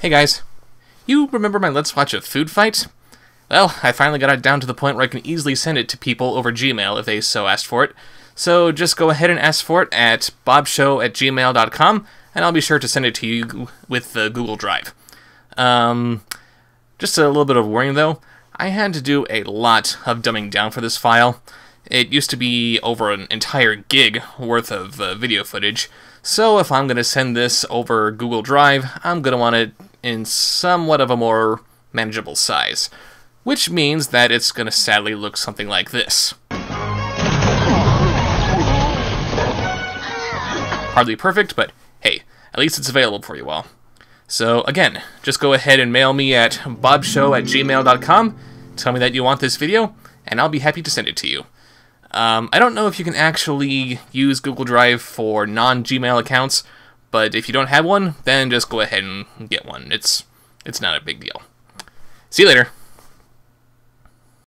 Hey guys, you remember my Let's Watch a Foodfight? Well, I finally got it down to the point where I can easily send it to people over Gmail if they so asked for it. So just go ahead and ask for it at bobsheaux at gmail.com, and I'll be sure to send it to you with the Google Drive. Um, just a little bit of warning though, I had to do a lot of dumbing down for this file. It used to be over an entire gig worth of uh, video footage, so if I'm going to send this over Google Drive, I'm going to want it in somewhat of a more manageable size, which means that it's going to sadly look something like this. Hardly perfect, but hey, at least it's available for you all. So again, just go ahead and mail me at bobsheaux at gmail.com, tell me that you want this video, and I'll be happy to send it to you. Um, I don't know if you can actually use Google Drive for non-Gmail accounts, but if you don't have one, then just go ahead and get one. It's it's not a big deal. See you later.